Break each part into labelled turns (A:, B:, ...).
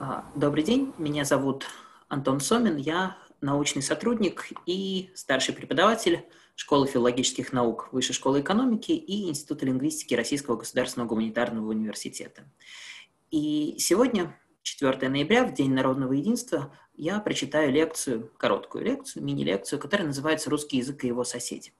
A: А, добрый день, меня зовут Антон Сомин, я научный сотрудник и старший преподаватель Школы филологических наук Высшей школы экономики и Института лингвистики Российского государственного гуманитарного университета. И сегодня, 4 ноября, в День народного единства, я прочитаю лекцию, короткую лекцию, мини-лекцию, которая называется «Русский язык и его соседи».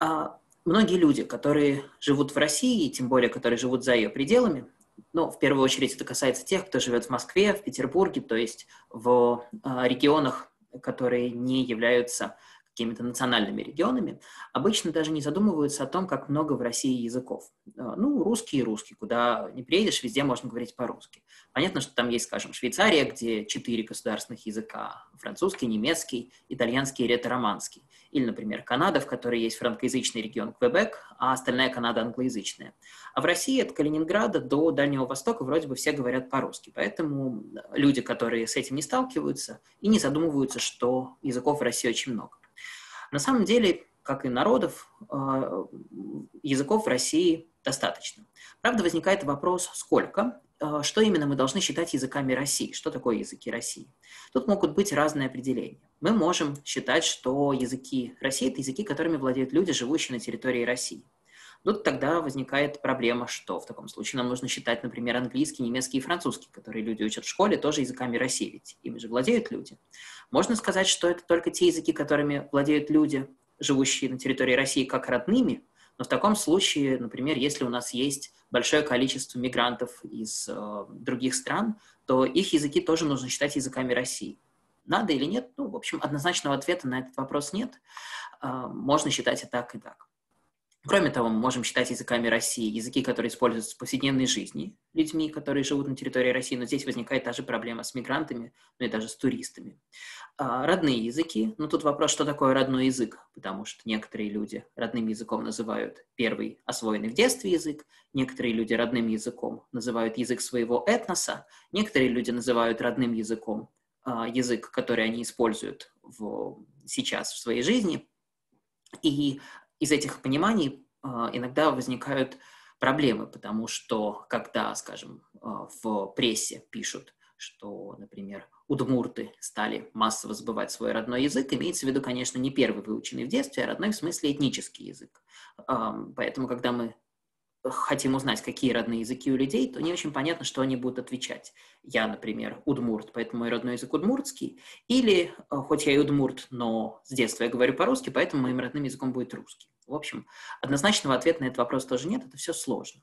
A: А многие люди, которые живут в России, тем более, которые живут за ее пределами, ну, в первую очередь это касается тех, кто живет в Москве, в Петербурге, то есть в э, регионах, которые не являются какими-то национальными регионами, обычно даже не задумываются о том, как много в России языков. Э, ну, русский и русский, куда не приедешь, везде можно говорить по-русски. Понятно, что там есть, скажем, Швейцария, где четыре государственных языка – французский, немецкий, итальянский и ретро-романский. Или, например, Канада, в которой есть франкоязычный регион Квебек, а остальная Канада англоязычная. А в России от Калининграда до Дальнего Востока вроде бы все говорят по-русски. Поэтому люди, которые с этим не сталкиваются и не задумываются, что языков в России очень много. На самом деле, как и народов, э, языков в России достаточно. Правда, возникает вопрос, сколько, э, что именно мы должны считать языками России, что такое языки России. Тут могут быть разные определения. Мы можем считать, что языки России – это языки, которыми владеют люди, живущие на территории России. Тут тогда возникает проблема, что в таком случае нам нужно считать, например, английский, немецкий и французский, которые люди учат в школе, тоже языками России, ведь ими же владеют люди. Можно сказать, что это только те языки, которыми владеют люди, живущие на территории России, как родными, но в таком случае, например, если у нас есть большое количество мигрантов из э, других стран, то их языки тоже нужно считать языками России. Надо или нет? Ну, в общем, однозначного ответа на этот вопрос нет. Э, можно считать и так, и так. Кроме того, мы можем считать языками России языки, которые используются в повседневной жизни людьми, которые живут на территории России, но здесь возникает та же проблема с мигрантами, ну и даже с туристами. А, родные языки, ну тут вопрос, что такое родной язык, потому что некоторые люди родным языком называют первый освоенный в детстве язык, некоторые люди родным языком называют язык своего этноса, некоторые люди называют родным языком а, язык, который они используют в, сейчас в своей жизни, и из этих пониманий а, иногда возникают проблемы, потому что когда, скажем, а, в прессе пишут, что, например, удмурты стали массово забывать свой родной язык, имеется в виду, конечно, не первый выученный в детстве, а родной в смысле этнический язык. Поэтому, когда мы хотим узнать, какие родные языки у людей, то не очень понятно, что они будут отвечать. Я, например, удмурт, поэтому мой родной язык удмуртский. Или, э, хоть я и удмурт, но с детства я говорю по-русски, поэтому моим родным языком будет русский. В общем, однозначного ответа на этот вопрос тоже нет, это все сложно.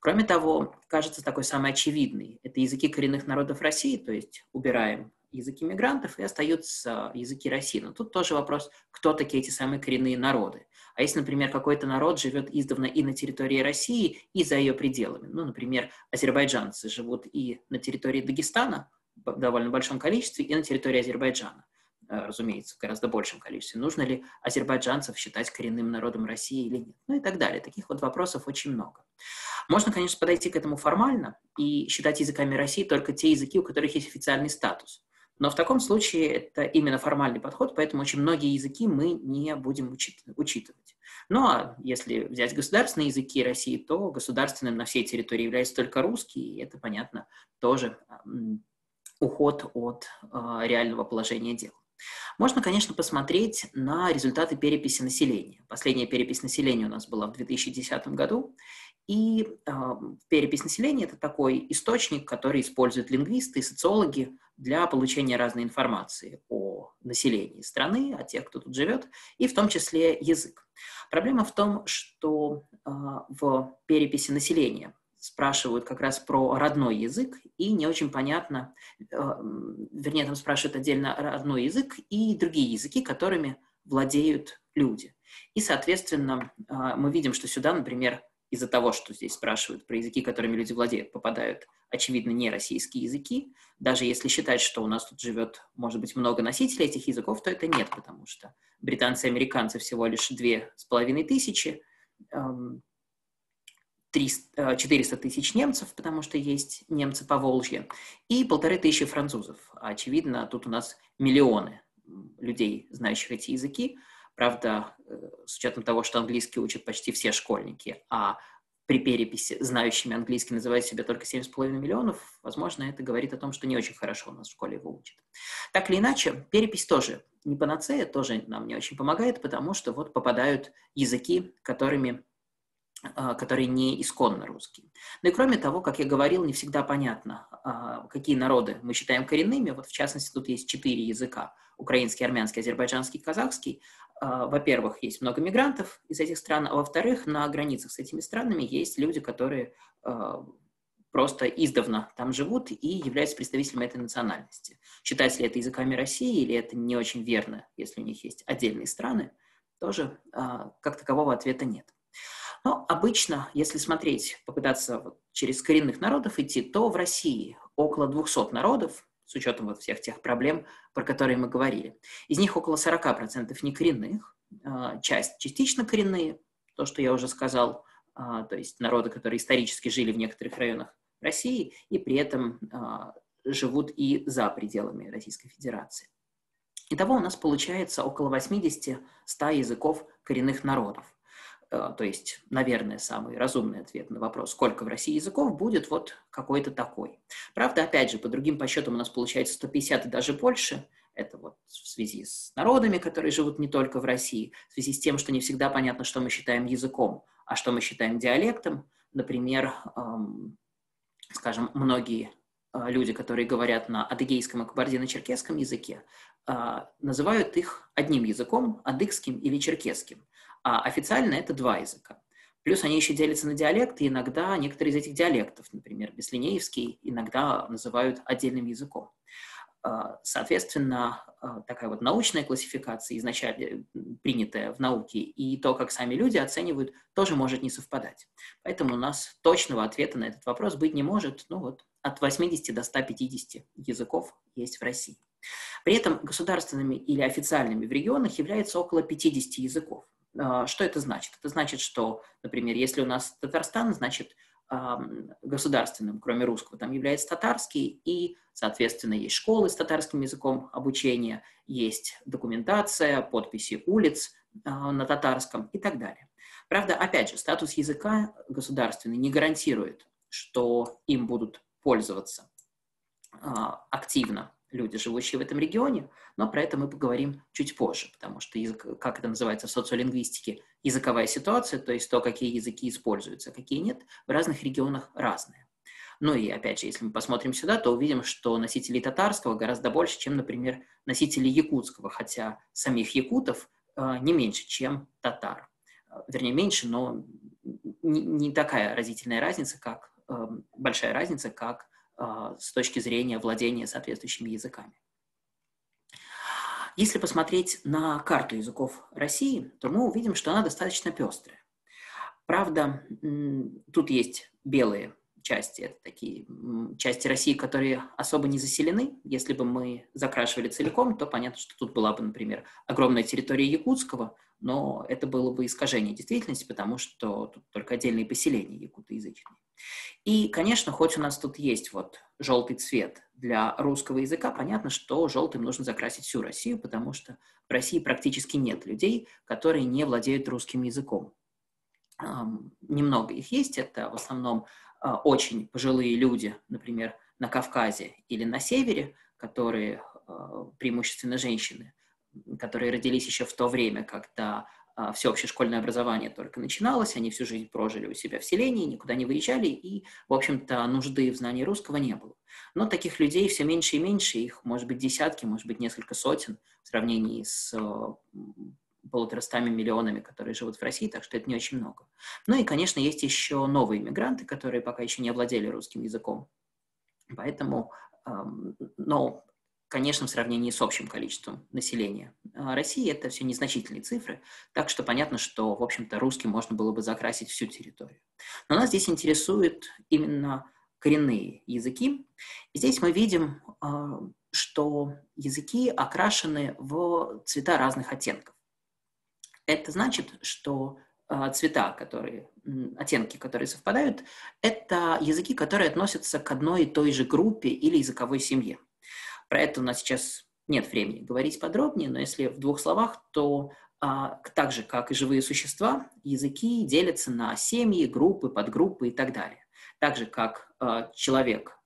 A: Кроме того, кажется такой самый очевидный. Это языки коренных народов России, то есть убираем языки мигрантов и остаются языки России. Но тут тоже вопрос, кто такие эти самые коренные народы. А если, например, какой-то народ живет издавна и на территории России, и за ее пределами. Ну, например, азербайджанцы живут и на территории Дагестана в довольно большом количестве, и на территории Азербайджана э, разумеется, в гораздо большем количестве. Нужно ли азербайджанцев считать коренным народом России или нет? Ну и так далее. Таких вот вопросов очень много. Можно, конечно, подойти к этому формально и считать языками России только те языки, у которых есть официальный статус. Но в таком случае это именно формальный подход, поэтому очень многие языки мы не будем учитывать. Ну а если взять государственные языки России, то государственным на всей территории является только русский, и это, понятно, тоже уход от э, реального положения дел. Можно, конечно, посмотреть на результаты переписи населения. Последняя перепись населения у нас была в 2010 году, и э, перепись населения – это такой источник, который используют лингвисты и социологи для получения разной информации о населении страны, о тех, кто тут живет, и в том числе язык. Проблема в том, что э, в переписи населения спрашивают как раз про родной язык, и не очень понятно, э, вернее, там спрашивают отдельно родной язык и другие языки, которыми владеют люди. И, соответственно, э, мы видим, что сюда, например, из-за того, что здесь спрашивают про языки, которыми люди владеют, попадают, очевидно, не российские языки. Даже если считать, что у нас тут живет, может быть, много носителей этих языков, то это нет, потому что британцы и американцы всего лишь две с половиной тысячи, 300, 400 э, тысяч немцев, потому что есть немцы по Волжье, и полторы тысячи французов. А, очевидно, тут у нас миллионы людей, знающих эти языки, Правда, э, с учетом того, что английский учат почти все школьники, а при переписи знающими английский называют себя только 7,5 миллионов, возможно, это говорит о том, что не очень хорошо у нас в школе его учат. Так или иначе, перепись тоже не панацея, тоже нам не очень помогает, потому что вот попадают языки, которыми а, которые не исконно русские. Ну и кроме того, как я говорил, не всегда понятно, а, какие народы мы считаем коренными. Вот в частности, тут есть четыре языка. Украинский, армянский, азербайджанский, казахский. А, во-первых, есть много мигрантов из этих стран, а во-вторых, на границах с этими странами есть люди, которые просто издавна там живут и являются представителями этой национальности. Считать ли это языками России или это не очень верно, если у них есть отдельные страны, тоже как такового ответа нет. Но обычно, если смотреть, попытаться через коренных народов идти, то в России около 200 народов, с учетом вот всех тех проблем, про которые мы говорили. Из них около 40% не коренных, а, часть частично коренные, то, что я уже сказал, а, то есть народы, которые исторически жили в некоторых районах России и при этом а, живут и за пределами Российской Федерации. Итого у нас получается около 80-100 языков коренных народов. Э, то есть, наверное, самый разумный ответ на вопрос, сколько в России языков, будет вот какой-то такой. Правда, опять же, по другим подсчетам у нас получается 150 и даже больше. Это вот в связи с народами, которые живут не только в России, в связи с тем, что не всегда понятно, что мы считаем языком, а что мы считаем диалектом. Например, эм, скажем, многие э, люди, которые говорят на адыгейском и кабардино-черкесском языке, э, называют их одним языком, адыгским или черкесским а официально это два языка. Плюс они еще делятся на диалекты, иногда некоторые из этих диалектов, например, беслинеевский, иногда называют отдельным языком. А, соответственно, а, такая вот научная классификация, изначально принятая в науке, и то, как сами люди оценивают, тоже может не совпадать. Поэтому у нас точного ответа на этот вопрос быть не может. Ну вот, от 80 до 150 языков есть в России. При этом государственными или официальными в регионах является около 50 языков. А, что это значит? Это значит, что, например, если у нас Татарстан, значит, государственным, кроме русского, там является татарский, и, соответственно, есть школы с татарским языком обучения, есть документация, подписи улиц а, на татарском и так далее. Правда, опять же, статус языка государственный не гарантирует, что им будут пользоваться а, активно люди, живущие в этом регионе, но про это мы поговорим чуть позже, потому что язык, как это называется в социолингвистике, языковая ситуация, то есть то, какие языки используются, а какие нет, в разных регионах разные. Ну и опять же, если мы посмотрим сюда, то увидим, что носителей татарского гораздо больше, чем, например, носителей якутского, хотя самих якутов э, не меньше, чем татар. Вернее, меньше, но не, не такая разительная разница, как э, большая разница, как а, с точки зрения владения соответствующими языками. Если посмотреть на карту языков России, то мы увидим, что она достаточно пестрая. Правда, тут есть белые части, это такие части России, которые особо не заселены. Если бы мы закрашивали целиком, то понятно, что тут была бы, например, огромная территория Якутского, но это было бы искажение действительности, потому что тут только отдельные поселения якутоязычные. И, конечно, хоть у нас тут есть вот желтый цвет для русского языка, понятно, что желтым нужно закрасить всю Россию, потому что в России практически нет людей, которые не владеют русским языком. Немного их есть, это в основном а, очень пожилые люди, например, на Кавказе или на севере, которые а, преимущественно женщины, которые родились еще в то время, когда а, всеобщее школьное образование только начиналось, они всю жизнь прожили у себя в селении, никуда не выезжали, и, в общем-то, нужды в знании русского не было. Но таких людей все меньше и меньше, их может быть десятки, может быть несколько сотен в сравнении с полуторастами миллионами, которые живут в России, так что это не очень много. Ну и, конечно, есть еще новые иммигранты, которые пока еще не овладели русским языком. Поэтому, но, конечно, в сравнении с общим количеством населения а, России это все незначительные цифры, так что понятно, что, в общем-то, русским можно было бы закрасить всю территорию. Но нас здесь интересуют именно коренные языки. И здесь мы видим, а, что языки окрашены в цвета разных оттенков. Это значит, что а, цвета, которые, оттенки, которые совпадают, это языки, которые относятся к одной и той же группе или языковой семье. Про это у нас сейчас нет времени говорить подробнее, но если в двух словах, то А, так же, как и живые существа, языки делятся на семьи, группы, подгруппы и так далее. Так же, как а, человек,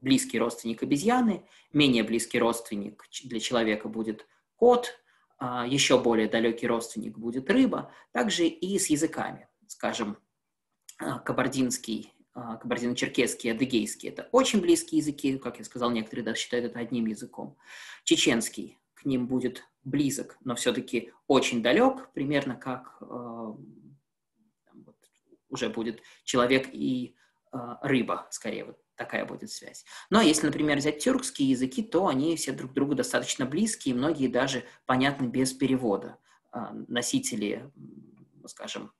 A: близкий родственник обезьяны, менее близкий родственник для человека будет кот, а, еще более далекий родственник будет рыба, также и с языками. Скажем, кабардинский кабардино-черкесский, адыгейский – это очень близкие языки, как я сказал, некоторые даже считают это одним языком. Чеченский к ним будет близок, но все-таки очень далек, примерно как э, уже будет человек и э, рыба, скорее, вот такая будет связь. Но если, например, взять тюркские языки, то они все друг другу достаточно близкие, многие даже понятны без перевода. Э, носители, скажем,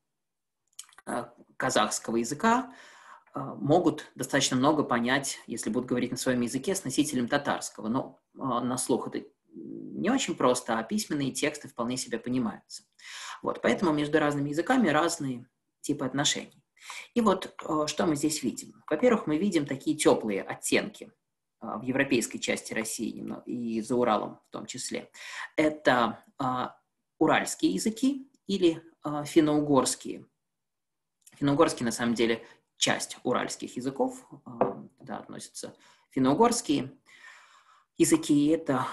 A: казахского языка могут достаточно много понять, если будут говорить на своем языке, с носителем татарского. Но э, на слух это не очень просто, а письменные тексты вполне себе понимаются. Вот, поэтому между разными языками разные типы отношений. И вот э, что мы здесь видим. Во-первых, мы видим такие теплые оттенки в европейской части России и за Уралом в том числе. Это уральские языки или финно-угорские. Финно-угорский, на самом деле, часть уральских языков, туда относятся финно-угорские языки, это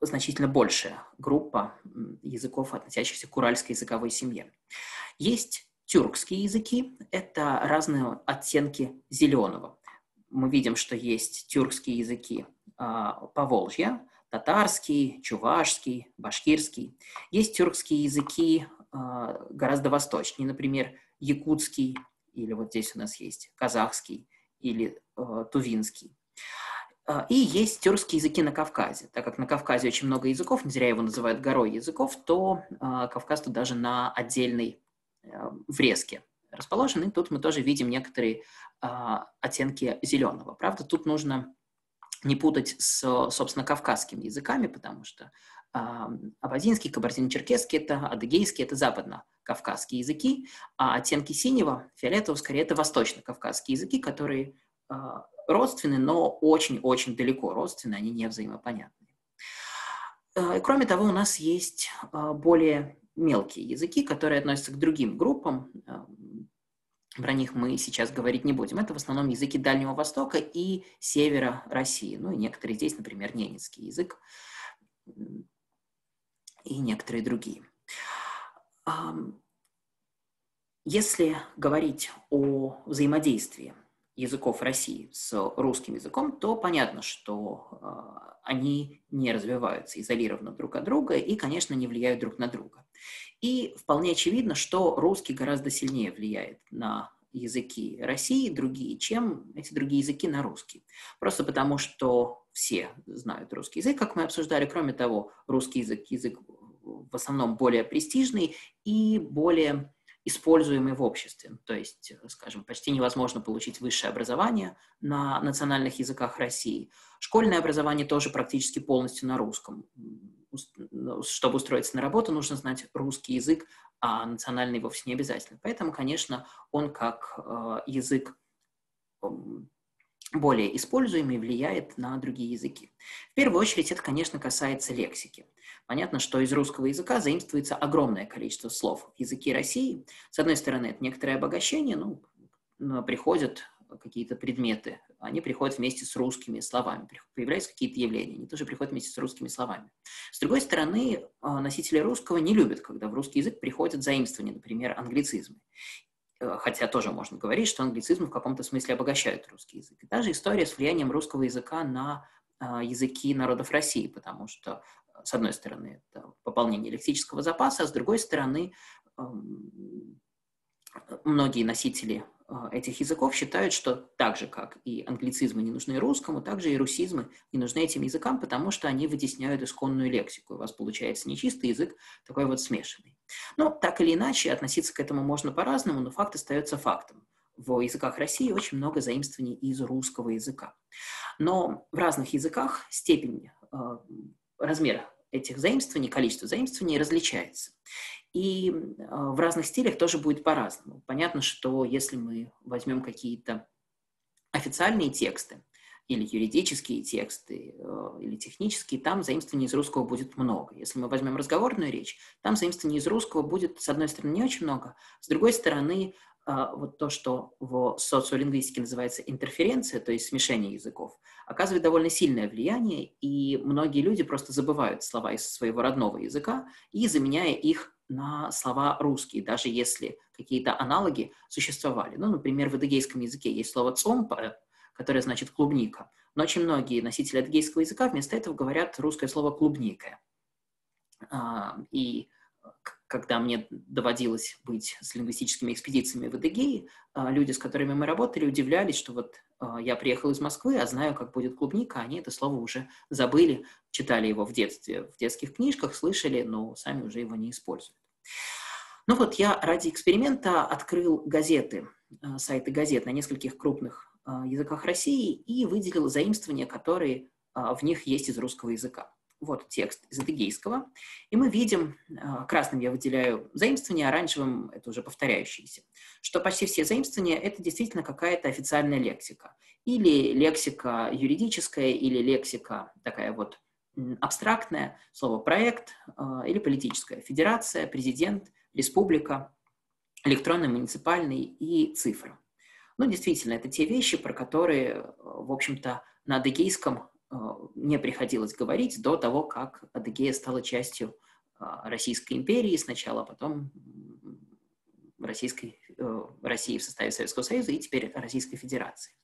A: значительно большая группа языков, относящихся к уральской языковой семье. Есть тюркские языки, это разные оттенки зеленого. Мы видим, что есть тюркские языки а, Поволжья, татарский, чувашский, башкирский. Есть тюркские языки а, гораздо восточнее, например, якутский, или вот здесь у нас есть казахский или а, тувинский. А, и есть тюркские языки на Кавказе. Так как на Кавказе очень много языков, не зря его называют горой языков, то э, Кавказ тут даже на отдельной э, врезке расположен. И тут мы тоже видим некоторые э, оттенки зеленого. Правда, тут нужно не путать с, собственно, кавказскими языками, потому что э, абазинский, кабардино-черкесский, это адыгейский, это западно-кавказские языки, а оттенки синего, фиолетового, скорее, это восточно-кавказские языки, которые родственны, но очень-очень далеко родственны, они не взаимопонятны. Э, кроме того, у нас есть э, более мелкие языки, которые относятся к другим группам. Э, про них мы сейчас говорить не будем. Это в основном языки Дальнего Востока и севера России. Ну и некоторые здесь, например, ненецкий язык и некоторые другие. Если говорить о взаимодействии языков России с русским языком, то понятно, что э, они не развиваются изолированно друг от друга и, конечно, не влияют друг на друга. И вполне очевидно, что русский гораздо сильнее влияет на языки России, другие, чем эти другие языки на русский. Просто потому, что все знают русский язык, как мы обсуждали. Кроме того, русский язык язык в основном более престижный и более используемый в обществе. То есть, скажем, почти невозможно получить высшее образование на национальных языках России. Школьное образование тоже практически полностью на русском. Ну, чтобы устроиться на работу, нужно знать русский язык, а национальный вовсе не обязательно. Поэтому, конечно, он как э, язык более используемый влияет на другие языки. В первую очередь это, конечно, касается лексики. Понятно, что из русского языка заимствуется огромное количество слов в языке России. С одной стороны, это некоторое обогащение, ну, приходят какие-то предметы, они приходят вместе с русскими словами, появляются какие-то явления, они тоже приходят вместе с русскими словами. С другой стороны, а, носители русского не любят, когда в русский язык приходят заимствования, например, англицизмы. Э, хотя тоже можно говорить, что англицизм в каком-то смысле обогащает русский язык. И даже история с влиянием русского языка на а, языки народов России, потому что, с одной стороны, это пополнение лексического запаса, а с другой стороны, многие носители этих языков считают, что так же, как и англицизмы не нужны русскому, так же и русизмы не нужны этим языкам, потому что они вытесняют исконную лексику. У вас получается не чистый язык, такой вот смешанный. Но так или иначе, относиться к этому можно по-разному, но факт остается фактом. В языках России очень много заимствований из русского языка. Но в разных языках степень, а, размер этих заимствований, количество заимствований различается. И а, в разных стилях тоже будет по-разному. Понятно, что если мы возьмем какие-то официальные тексты, или юридические тексты, э, или технические, там заимствований из русского будет много. Если мы возьмем разговорную речь, там заимствований из русского будет, с одной стороны, не очень много, с другой стороны, вот то, что в социолингвистике называется интерференция, то есть смешение языков, оказывает довольно сильное влияние, и многие люди просто забывают слова из своего родного языка и заменяя их на слова русские, даже если какие-то аналоги существовали. Ну, например, в адыгейском языке есть слово «цомпа», которое значит «клубника», но очень многие носители адыгейского языка вместо этого говорят русское слово «клубника». А, и когда мне доводилось быть с лингвистическими экспедициями в Адыгее, а, люди, с которыми мы работали, удивлялись, что вот а, я приехал из Москвы, а знаю, как будет клубника, они это слово уже забыли, читали его в детстве, в детских книжках, слышали, но сами уже его не используют. Ну вот я ради эксперимента открыл газеты, а, сайты газет на нескольких крупных языках России и выделил заимствования, которые в них есть из русского языка. Вот текст из адыгейского. И мы видим, а, красным я выделяю заимствование, оранжевым это уже повторяющиеся, что почти все заимствования это действительно какая-то официальная лексика. Или лексика юридическая, или лексика такая вот абстрактная, слово «проект», а, или политическая, федерация, президент, республика, электронный, муниципальный и цифра. Ну, действительно, это те вещи, про которые, в общем-то, на адыгейском а, не приходилось говорить до того, как Адыгея стала частью а, Российской империи сначала, а потом Российской, э, России в составе Советского Союза и теперь Российской Федерации.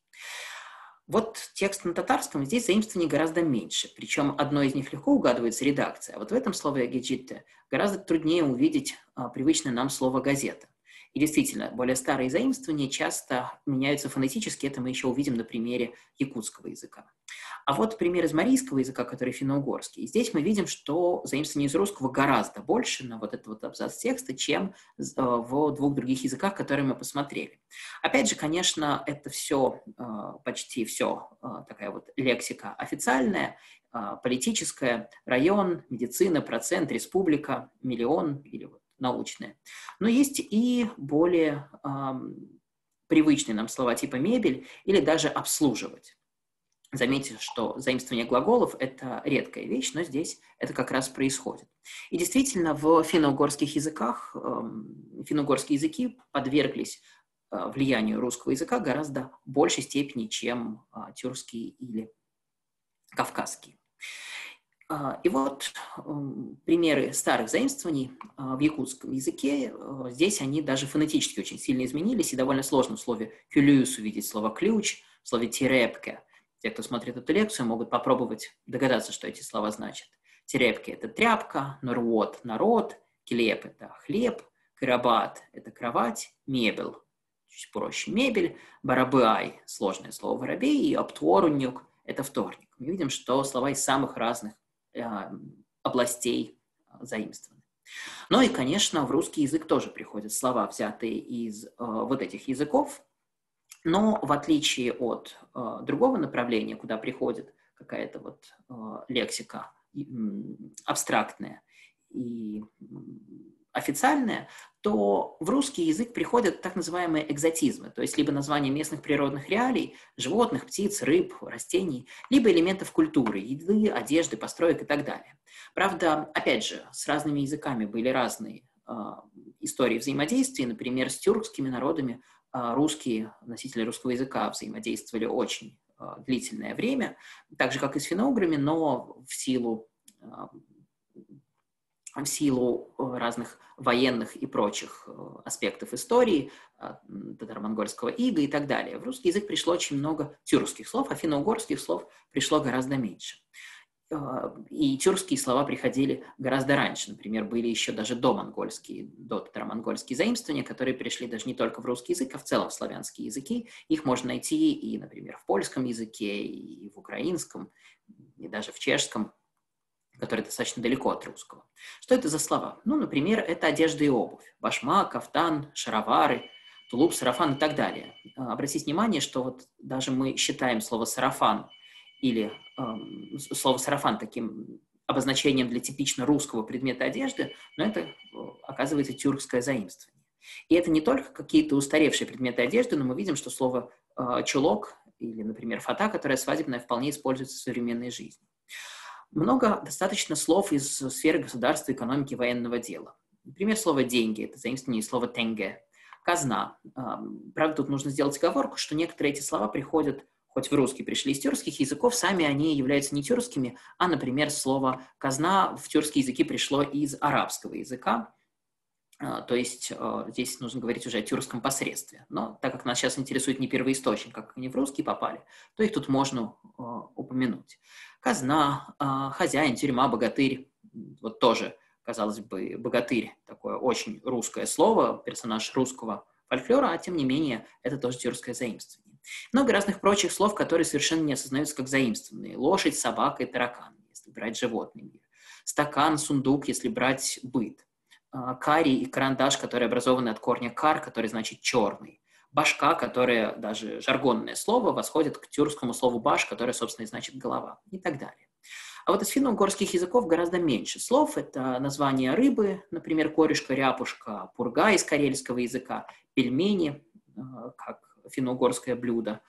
A: Вот текст на татарском, здесь заимствований гораздо меньше, причем одно из них легко угадывается редакция, а вот в этом слове «геджитте» гораздо труднее увидеть привычное нам слово «газета». И действительно, более старые заимствования часто меняются фонетически, это мы еще увидим на примере якутского языка. А вот пример из марийского языка, который финно-угорский. Здесь мы видим, что заимствование из русского гораздо больше на вот этот вот абзац текста, чем э, в двух других языках, которые мы посмотрели. Опять же, конечно, это все, э, почти все э, такая вот лексика официальная, политическая, район, медицина, процент, республика, миллион или вот научные. Но есть и более привычные нам слова типа мебель или даже обслуживать. Заметьте, что заимствование глаголов – это редкая вещь, но здесь это как раз происходит. И действительно, в финно-угорских языках, э, финно-угорские языки подверглись э, влиянию русского языка гораздо большей степени, чем э, тюркский или кавказский. И вот примеры старых заимствований в якутском языке. Здесь они даже фонетически очень сильно изменились, и довольно сложно в слове «кюлюс» увидеть слово «ключ», в слове «терепке», те, кто смотрит эту лекцию, могут попробовать догадаться, что эти слова значат. Терепки – это тряпка, норвот – народ, келеп – это хлеб, карабат – это кровать, мебель – чуть проще мебель, барабай – сложное слово воробей, и обтворунюк – это вторник. Мы видим, что слова из самых разных областей э, заимствованы. Ну и, конечно, в русский язык тоже приходят слова, взятые из э, вот этих языков, но в отличие от э, другого направления, куда приходит какая-то вот э, лексика э, абстрактная и официальная, то в русский язык приходят так называемые экзотизмы, то есть либо названия местных природных реалий, животных, птиц, рыб, растений, либо элементов культуры, еды, одежды, построек и так далее. Правда, опять же, с разными языками были разные э, истории взаимодействия, например, с тюркскими народами а, русские, носители русского языка взаимодействовали очень а, длительное время, так же, как и с финограми, но в силу, а, в силу разных военных и прочих аспектов истории, татаро-монгольского ига и так далее. В русский язык пришло очень много тюркских слов, а финно-угорских слов пришло гораздо меньше. И тюркские слова приходили гораздо раньше. Например, были еще даже до монгольские, до татаро-монгольские заимствования, которые пришли даже не только в русский язык, а в целом в славянские языки. Их можно найти и, например, в польском языке, и в украинском, и даже в чешском, который достаточно далеко от русского. Что это за слова? Ну, например, это одежда и обувь. Башма, кафтан, шаровары, тулуп, сарафан и так далее. А, обратите внимание, что вот даже мы считаем слово «сарафан» или э, слово «сарафан» таким обозначением для типично русского предмета одежды, но это, э, оказывается, тюркское заимствование. И это не только какие-то устаревшие предметы одежды, но мы видим, что слово э, «чулок» или, например, фата, которая свадебная, вполне используется в современной жизни. Много достаточно слов из сферы государства, экономики, военного дела. Например, слово «деньги» — это заимствование слова «тенге», казна. Правда, тут нужно сделать оговорку, что некоторые эти слова приходят, хоть в русский пришли из тюркских языков, сами они являются не тюркскими, а, например, слово «казна» в тюркские языки пришло из арабского языка, то есть а, здесь нужно говорить уже о тюркском посредстве. Но так как нас сейчас интересует не первоисточник, как они в русский попали, то их тут можно а, упомянуть. Казна, хозяин, тюрьма, богатырь, вот тоже казалось бы, богатырь, такое очень русское слово, персонаж русского фольклора, а тем не менее это тоже тюркское заимствование. Много разных прочих слов, которые совершенно не осознаются как заимствованные. Лошадь, собака и таракан, если брать животный мир. Стакан, сундук, если брать быт. А, карий и карандаш, которые образованы от корня кар, который значит черный. Башка, которое даже жаргонное слово, восходит к тюркскому слову баш, которое, собственно, и значит голова, и так далее. А вот из финно-угорских языков гораздо меньше слов. Это название рыбы, например, корешка, ряпушка, пурга из карельского языка, пельмени, э, как финно-угорское блюдо,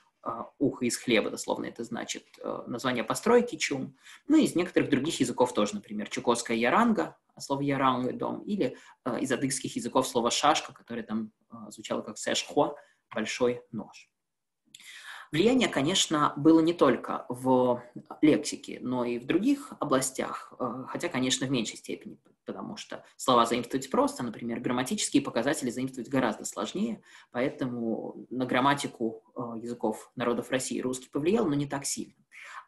A: ухо из хлеба, дословно это значит, э, название постройки чум. Ну и из некоторых других языков тоже, например, чукотская яранга, слово яранга дом, или из адыгских языков слово шашка, которое там звучало как сэшхо, большой нож. Влияние, конечно, было не только в лексике, но и в других областях, э, хотя, конечно, в меньшей степени, потому что слова заимствовать просто, например, грамматические показатели заимствовать гораздо сложнее, поэтому на грамматику э, языков народов России русский повлиял, но не так сильно.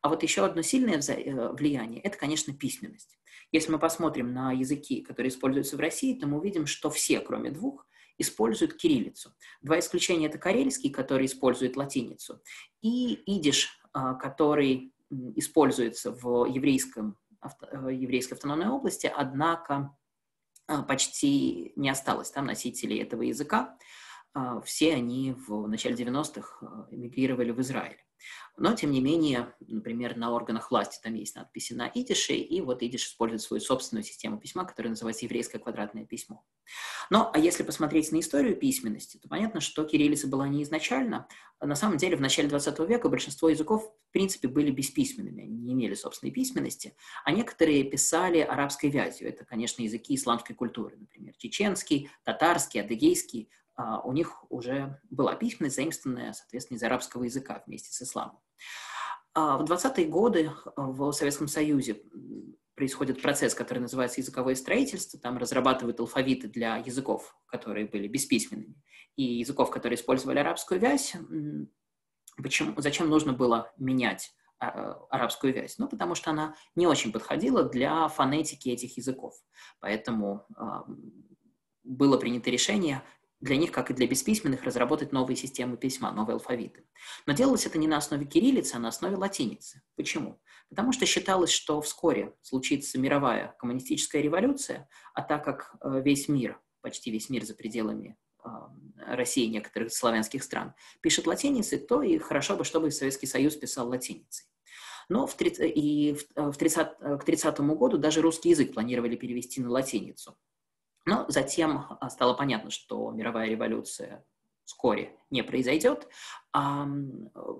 A: А вот еще одно сильное э, влияние – это, конечно, письменность. Если мы посмотрим на языки, которые используются в России, то мы увидим, что все, кроме двух, используют кириллицу. Два исключения – это карельский, который использует латиницу, и идиш, а, который используется в еврейском, э, еврейской автономной области, однако а, почти не осталось там носителей этого языка. А, все они в начале 90-х эмигрировали в Израиль. Но, тем не менее, например, на органах власти там есть надписи на идише, и вот идиш использует свою собственную систему письма, которая называется еврейское квадратное письмо. Но а если посмотреть на историю письменности, то понятно, что кириллица была не изначально. На самом деле, в начале 20 века большинство языков, в принципе, были бесписьменными, они не имели собственной письменности, а некоторые писали арабской вязью. Это, конечно, языки исламской культуры, например, чеченский, татарский, адыгейский, а, у них уже была письменность, заимствованная, соответственно, из арабского языка вместе с исламом. А, в 20-е годы в Советском Союзе происходит процесс, который называется языковое строительство. Там разрабатывают алфавиты для языков, которые были бесписьменными, и языков, которые использовали арабскую вязь. Почему, зачем нужно было менять а, арабскую вязь? Ну, потому что она не очень подходила для фонетики этих языков. Поэтому было принято решение для них, как и для бесписьменных, разработать новые системы письма, новые алфавиты. Но делалось это не на основе кириллицы, а на основе латиницы. Почему? Потому что считалось, что вскоре случится мировая коммунистическая революция, а так как э, весь мир, почти весь мир за пределами э, России и некоторых славянских стран пишет латиницей, то и хорошо бы, чтобы Советский Союз писал латиницей. Но в 30, и в 30, э, к 30 году даже русский язык планировали перевести на латиницу. Но затем а, стало понятно, что мировая революция вскоре не произойдет,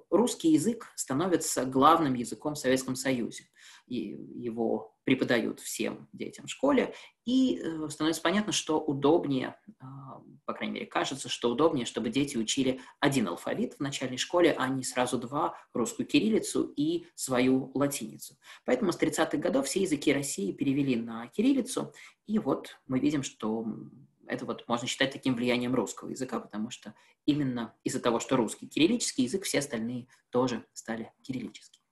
A: русский язык становится главным языком в Советском Союзе. И его преподают всем детям в школе, и э, становится понятно, что удобнее, а, по крайней мере, кажется, что удобнее, чтобы дети учили один алфавит в начальной школе, а не сразу два, русскую кириллицу и свою латиницу. Поэтому с 30-х годов все языки России перевели на кириллицу, и вот мы видим, что это вот можно считать таким влиянием русского языка, потому что именно из-за того, что русский кириллический язык, все остальные тоже стали кириллическими.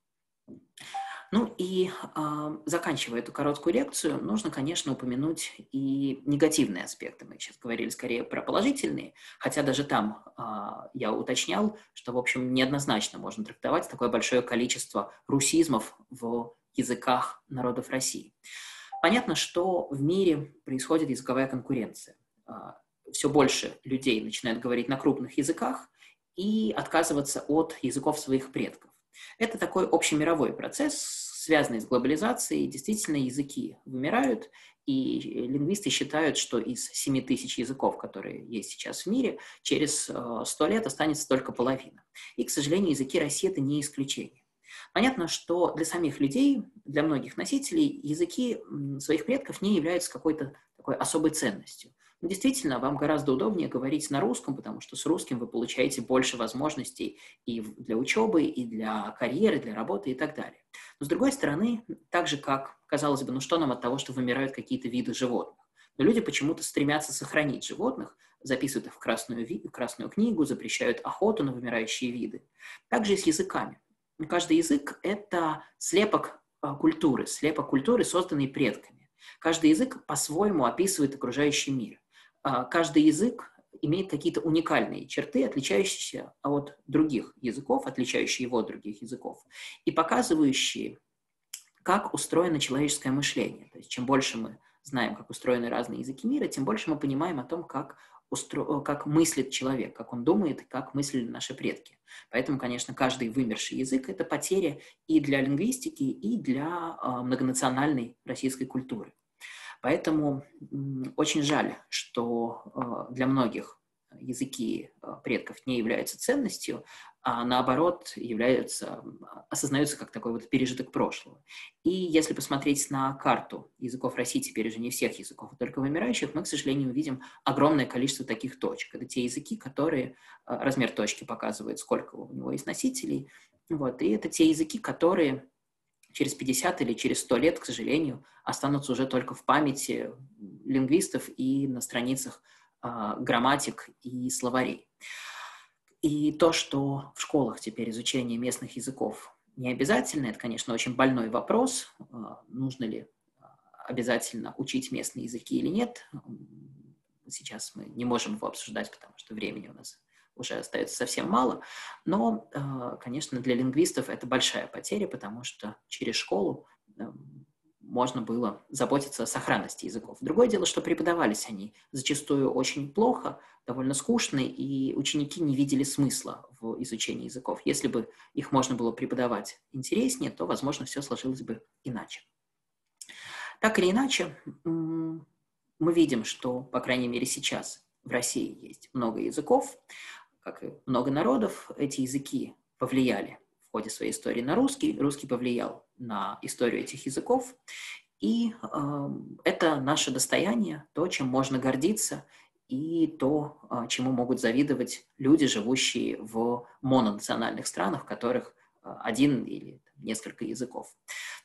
A: Ну и э, заканчивая эту короткую лекцию, нужно, конечно, упомянуть и негативные аспекты. Мы сейчас говорили скорее про положительные, хотя даже там э, я уточнял, что, в общем, неоднозначно можно трактовать такое большое количество русизмов в языках народов России. Понятно, что в мире происходит языковая конкуренция. А, все больше людей начинают говорить на крупных языках и отказываться от языков своих предков. Это такой общемировой процесс, связанный с глобализацией. Действительно, языки вымирают, И лингвисты считают, что из 7 тысяч языков, которые есть сейчас в мире, через 100 лет останется только половина. И, к сожалению, языки России – это не исключение. Понятно, что для самих людей, для многих носителей, языки своих предков не являются какой-то такой особой ценностью. Но действительно, вам гораздо удобнее говорить на русском, потому что с русским вы получаете больше возможностей и для учебы, и для карьеры, для работы и так далее. Но с другой стороны, так же как, казалось бы, ну что нам от того, что вымирают какие-то виды животных? Но люди почему-то стремятся сохранить животных, записывают их в красную, в красную книгу, запрещают охоту на вымирающие виды. Также и с языками. Каждый язык – это слепок а, культуры, слепок культуры, созданный предками. Каждый язык по-своему описывает окружающий мир. А, каждый язык имеет какие-то уникальные черты, отличающиеся от других языков, отличающие его от других языков, и показывающие, как устроено человеческое мышление. То есть чем больше мы знаем, как устроены разные языки мира, тем больше мы понимаем о том, как, устро... как мыслит человек, как он думает, как мыслили наши предки. Поэтому, конечно, каждый вымерший язык – это потеря и для лингвистики, и для э, многонациональной российской культуры. Поэтому очень жаль, что э, для многих языки э, предков не являются ценностью, а наоборот являются, осознаются как такой вот пережиток прошлого. И если посмотреть на карту языков России, теперь уже не всех языков, а только вымирающих, мы, к сожалению, увидим огромное количество таких точек. Это те языки, которые, э, размер точки показывает, сколько у него есть носителей, вот, и это те языки, которые через 50 или через 100 лет, к сожалению, останутся уже только в памяти лингвистов и на страницах э, грамматик и словарей. И то, что в школах теперь изучение местных языков не обязательно, это, конечно, очень больной вопрос, э, нужно ли обязательно учить местные языки или нет. Сейчас мы не можем его обсуждать, потому что времени у нас уже остается совсем мало. Но, э, конечно, для лингвистов это большая потеря, потому что через школу эм, можно было заботиться о сохранности языков. Другое дело, что преподавались они зачастую очень плохо, довольно скучно, и ученики не видели смысла в изучении языков. Если бы их можно было преподавать интереснее, то, возможно, все сложилось бы иначе. Так или иначе, мы видим, что, по крайней мере, сейчас в России есть много языков, как и много народов, эти языки повлияли в ходе своей истории на русский, русский повлиял на историю этих языков, и э, это наше достояние, то, чем можно гордиться, и то, э, чему могут завидовать люди, живущие в мононациональных странах, в которых э, один или несколько языков.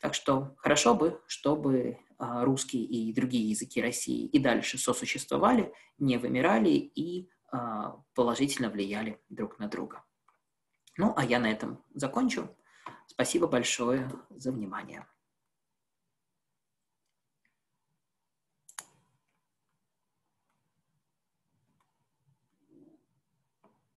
A: Так что хорошо бы, чтобы э, русский и другие языки России и дальше сосуществовали, не вымирали и положительно влияли друг на друга. Ну, а я на этом закончу. Спасибо большое за внимание.